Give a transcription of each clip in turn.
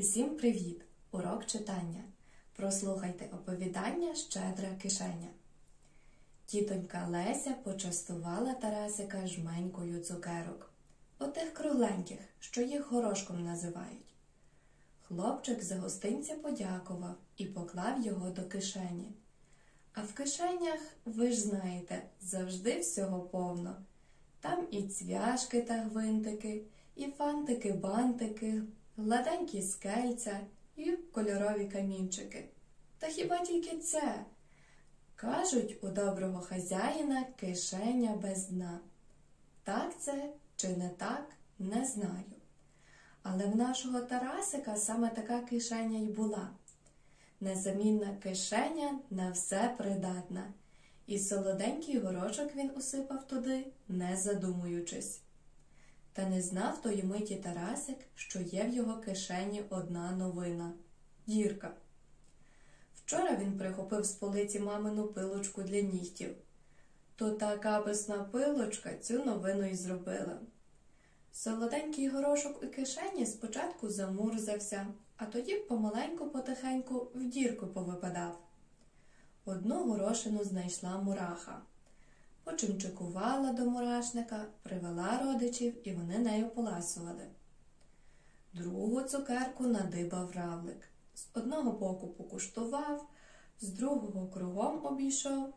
Усім привіт! Урок читання. Прослухайте оповідання Щедра кишеня. Тітонька Леся почастувала Тарасика жменькою цукерок, отих кругленьких, що їх горошком називають. Хлопчик за гостинця подякував і поклав його до кишені. А в кишенях, ви ж знаєте, завжди всього повно. Там і цвяшки та гвинтики, і фантики-бантики, гладенькі скельця і кольорові камінчики. Та хіба тільки це? Кажуть, у доброго хазяїна кишеня без дна. Так це чи не так, не знаю. Але в нашого Тарасика саме така кишеня й була. Незамінна кишеня на все придатна, і солоденький горошок він усипав туди, не задумуючись. Та не знав тої миті Тарасик, що є в його кишені одна новина дірка. Вчора він прихопив з полиці мамину пилочку для нігтів. То та каписна пилочка цю новину й зробила. Солоденький горошок у кишені спочатку замурзався, а тоді помаленьку потихеньку в дірку повипадав. Одну горошину знайшла мураха. Почимчикувала до мурашника, привела родичів, і вони нею поласували. Другу цукерку надибав равлик. З одного боку покуштував, з другого кругом обійшов.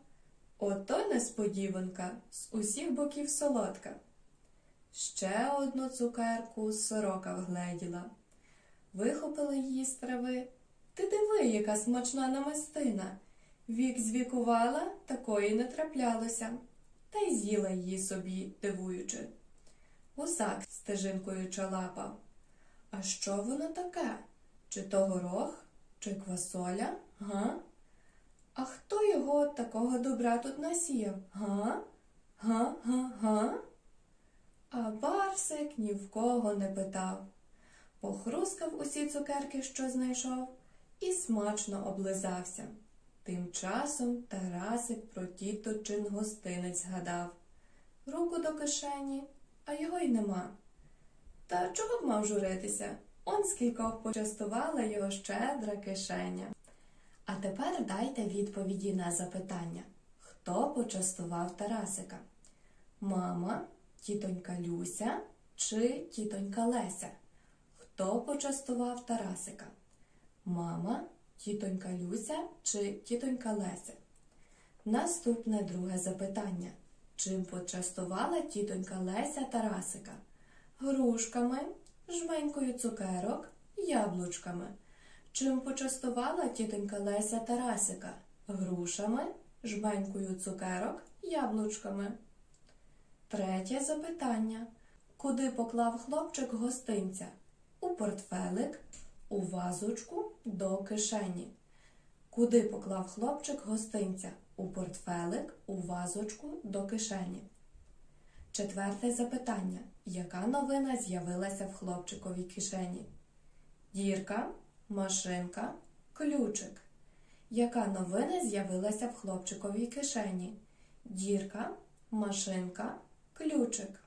Ото несподіванка, з усіх боків солодка. Ще одну цукерку сорока вгледіла. Вихопила її з трави. Ти диви, яка смачна намистина. Вік звікувала, такої не траплялося, та й з'їла її собі, дивуючи. Гусак стежинкою чалапав. А що воно таке? Чи то горох, чи квасоля, га? А хто його такого добра тут насіяв? Га? Га, га, га? А Барсик ні в кого не питав. Похрускав усі цукерки, що знайшов, і смачно облизався. Тим часом Тарасик про тіточин гостинець згадав. Руку до кишені, а його й нема. Та чого б мав журитися? Он скількох почастувала його щедра кишеня. А тепер дайте відповіді на запитання. Хто почастував Тарасика? Мама, тітонька Люся чи тітонька Леся? Хто почастував Тарасика? Мама, тітонька Люся чи тітонька Леся? Наступне друге запитання. Чим почастувала тітонька Леся Тарасика? Грушками, жменькою цукерок, яблучками. Чим почастувала тітонька Леся Тарасика? Грушами, жменькою цукерок, яблучками. Третє запитання. Куди поклав хлопчик гостинця? У портфелик, у вазочку, до кишені. Куди поклав хлопчик гостинця? У портфелик, у вазочку, до кишені. Четверте запитання. Яка новина з'явилася в хлопчиковій кишені? Дірка, машинка, ключик. Яка новина з'явилася в хлопчиковій кишені? Дірка, машинка, ключик.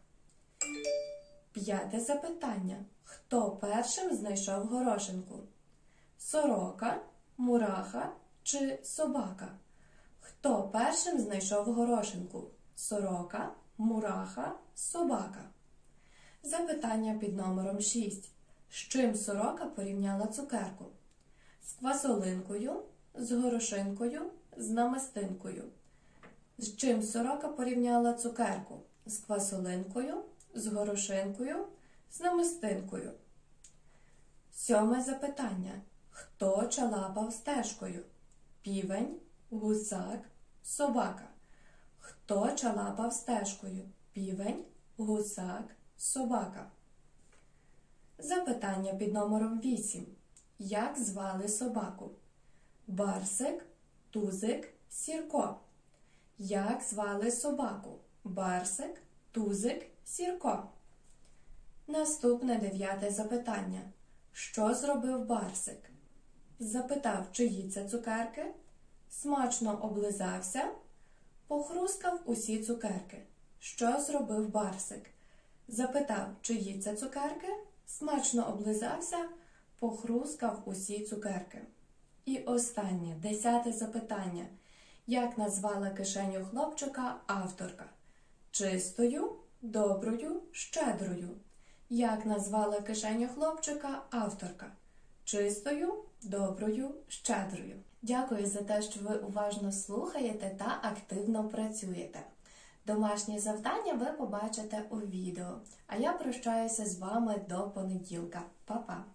П'яте запитання. Хто першим знайшов горошинку? Сорока, мураха чи собака? Хто першим знайшов горошинку? Сорока, мураха, собака. Запитання під номером 6. З чим сорока порівняла цукерку? З квасолинкою, з горошинкою, з намистинкою. З чим сорока порівняла цукерку? З квасолинкою, з горошинкою, з намистинкою. Сьоме запитання. Хто чалапав стежкою? Півень, гусак, собака. Хто чалапав стежкою? Півень, гусак, собака. Запитання під номером 8. Як звали собаку? Барсик, Тузик, Сірко. Як звали собаку? Барсик, Тузик, Сірко. Наступне дев'яте запитання. Що зробив Барсик? Запитав, чиї це цукерки, смачно облизався, похрускав усі цукерки. Що зробив Барсик? Запитав, чиї це цукерки, смачно облизався, похрускав усі цукерки. І останнє, десяте запитання. Як назвала кишеню хлопчика авторка? Чистою, доброю, щедрою. Як назвала кишеню хлопчика авторка? Чистою, доброю, щедрою. Дякую за те, що ви уважно слухаєте та активно працюєте. Домашні завдання ви побачите у відео. А я прощаюся з вами до понеділка. Па-па!